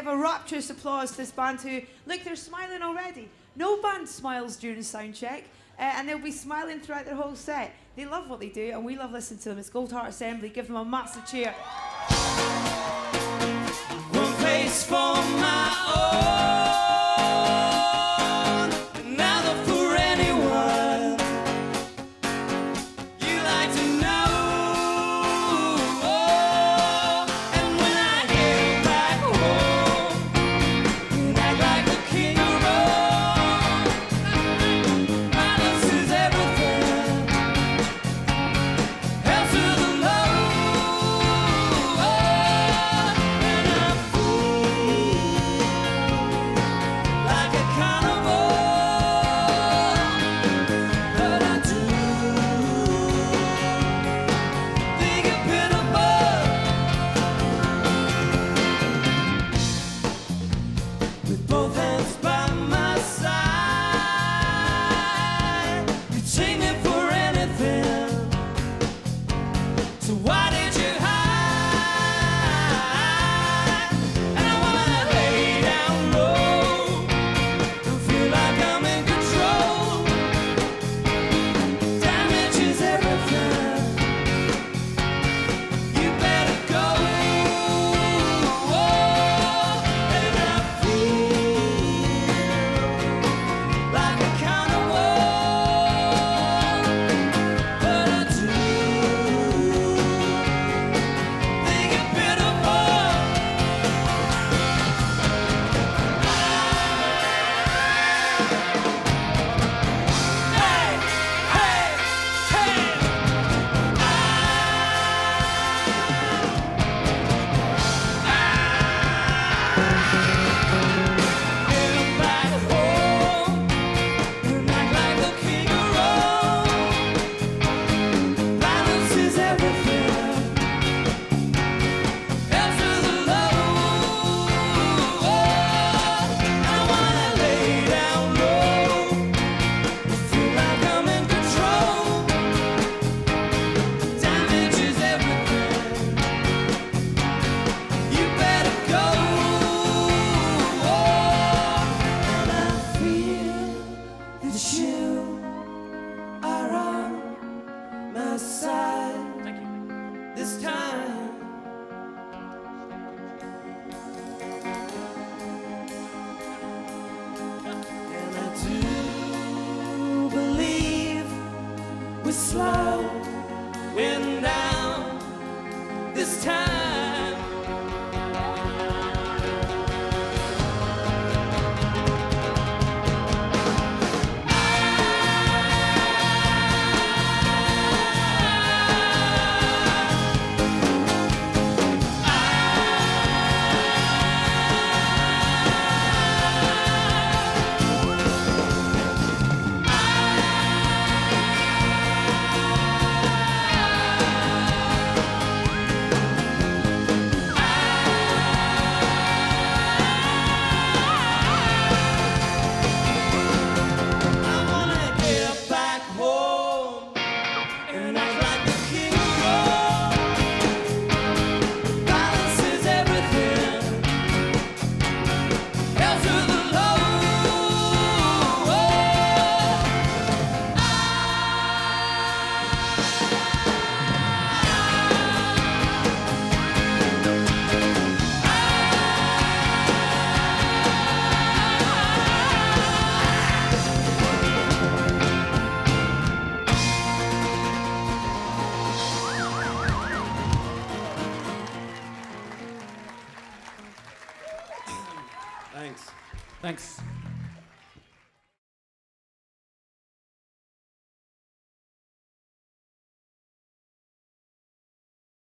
give a rapturous applause to this band who, look, they're smiling already. No band smiles during sound check, uh, and they'll be smiling throughout their whole set. They love what they do, and we love listening to them. It's Goldheart Assembly. Give them a massive cheer. One place for my side this time. And I do believe we're slow when. Thanks.